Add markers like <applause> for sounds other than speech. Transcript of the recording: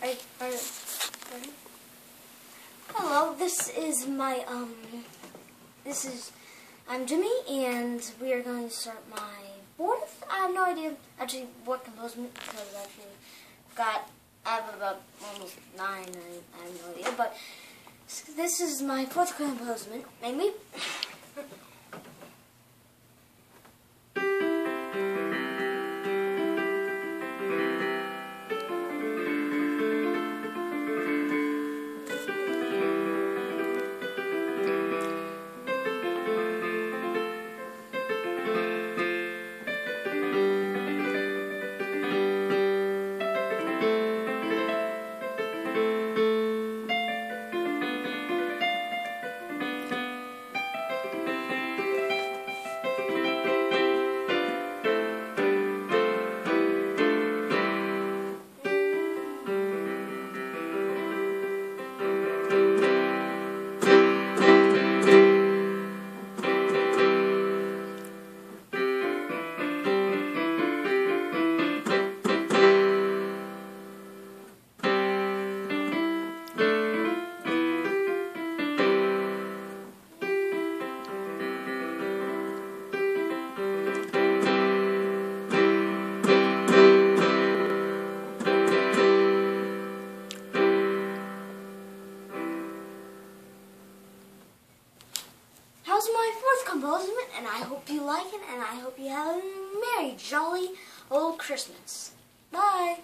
Ready? Hello, this is my, um, this is, I'm Jimmy, and we are going to start my fourth, I have no idea, actually, what composement, because I've actually got, I have about almost nine, I, I have no idea, but this is my fourth composement, maybe. <laughs> How's my fourth composement? And I hope you like it, and I hope you have a merry, jolly old Christmas. Bye.